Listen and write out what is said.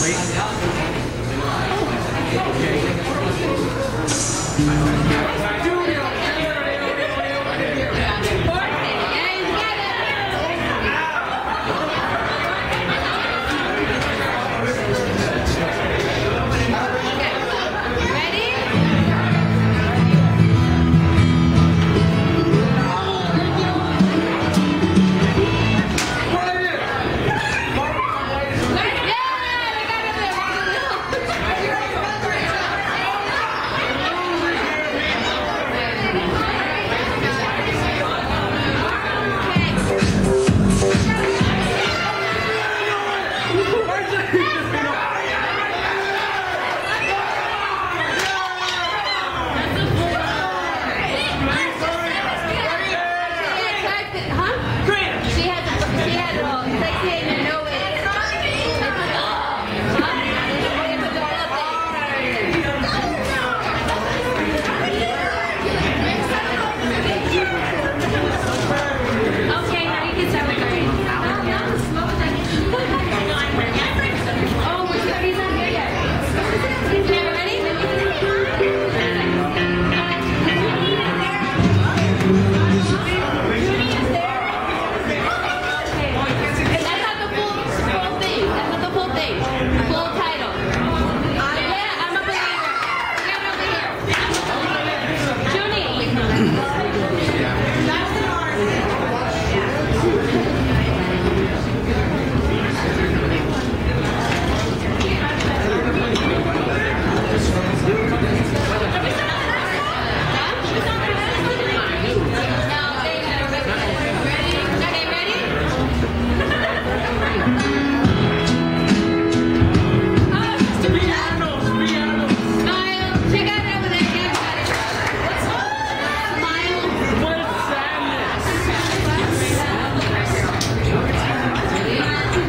And